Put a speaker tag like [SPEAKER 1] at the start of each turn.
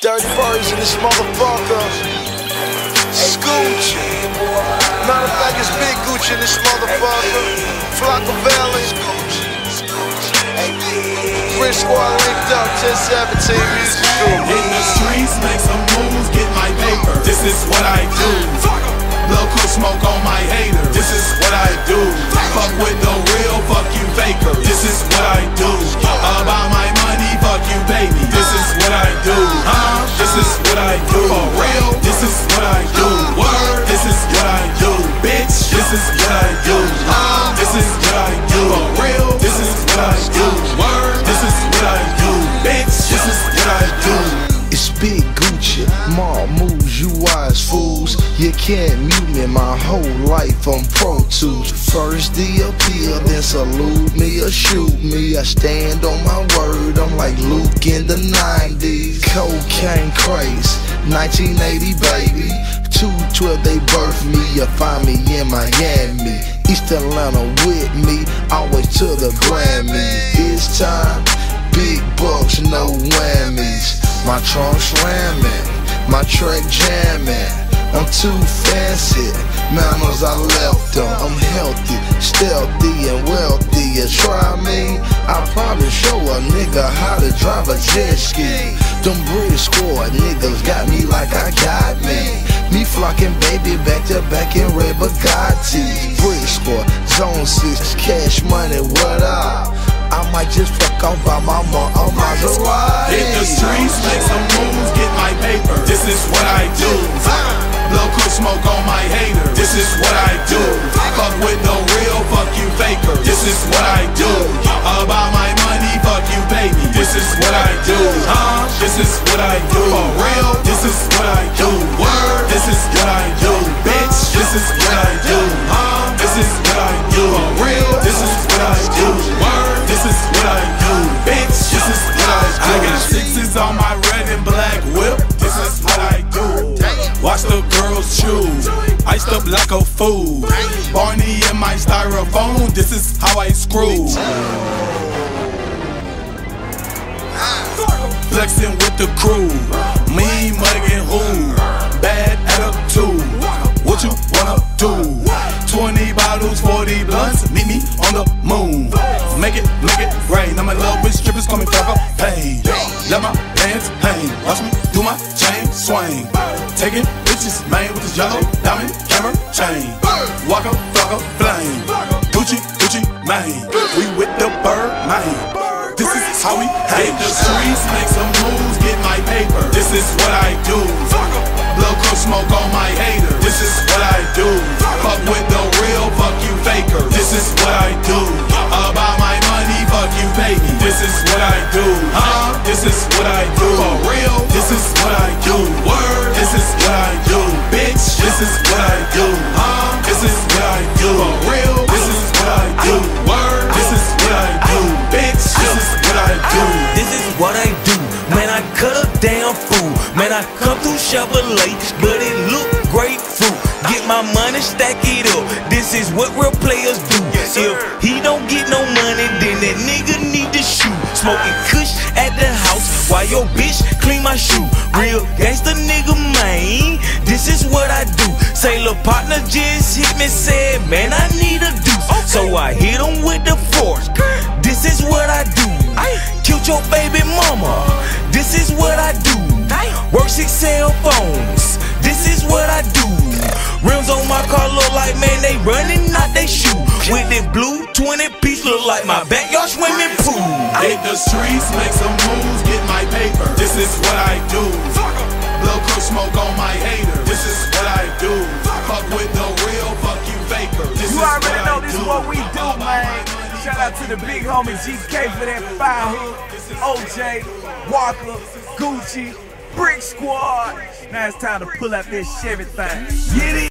[SPEAKER 1] Dirty birds in this motherfucker. Scooch. Matter of fact, it's Big Gooch in this motherfucker. Flocka Valley. Brick Squad linked up 1017 Music Group.
[SPEAKER 2] In the streets,
[SPEAKER 1] can't mute me my whole life, I'm Pro Tools. First the appeal, then salute me or shoot me. I stand on my word, I'm like Luke in the 90s. Cocaine craze, 1980 baby. 212 they birthed me, you find me in Miami. East Atlanta with me, always to the Grammy. It's time, big bucks, no whammies. My trunk slamming, my track jamming. I'm too fancy, mammals I left them. I'm healthy, stealthy, and wealthy. You try me, I'll probably show a nigga how to drive a jet ski. Them Brick squad niggas got me like I got me. Me flocking baby back to back in red Bugatti. Brick squad, zone six, cash money, what up? I might just fuck off by my mom on Maserati.
[SPEAKER 2] Hit the streets, make some moves, get my paper. This is what I do. Blow cool smoke on my hater. This is what I do. Fuck with the real, fuck you faker. This is what I do. About my money, fuck you baby. This is what I do. Huh? This is what I do. For real, this is what I do. Iced up like a fool. Barney in my styrofoam. This is how I screw. Flexing with the crew. Me mugging who? Bad attitude. What you wanna do? Pain. Let my pants hang. Watch me do my chain swing. Taking bitches, man, with this yellow diamond camera chain. Walk up, fuck up, flame. Gucci, Gucci, man. We with the bird, man. This is how we hang. the streets, make some moves, get my paper.
[SPEAKER 3] Damn fool. Man, I come through Chevrolet, but it look grapefruit. Get my money, stack it up. This is what real players do. If he don't get no money, then that nigga need to shoot. Smoking kush at the house while your bitch clean my shoe. Real gangsta nigga, man. This is what I do. Say, little partner just hit me, said, man, I need a deuce. So I hit him with the force. This is what I do. Killed your baby mama. This is what I phones. This is what I do. Rims on my car look like man they running, not they shoot. With the blue 20 piece look like my backyard swimming pool.
[SPEAKER 2] Hit the streets, make some moves, get my paper. This is what I do. Blow cool smoke on my hater. This is what I do. Fuck with the real, fuck you faker. This
[SPEAKER 4] You already know this is what we do, man. Shout out to the big homie GK for that fire hook. OJ, Waka, Gucci, Brick Squad. Now it's time to pull out this Chevy thing. Get it?